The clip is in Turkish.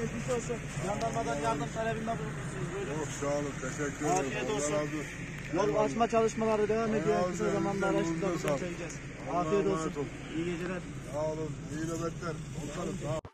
geçmiş olsun. Jandarmadan yardım talebinde bulunmuşsunuz. Buyurun. Çok sağ olun. Teşekkür ederim. Afiyet Allah olsun. razı olsun. Yol açma çalışmaları devam ediyor. Kısa zamanda olun. araçla Afiyet emanet olsun. İyi geceler. Sağ olun. İyi nöbetler. Komutanım sağ olun.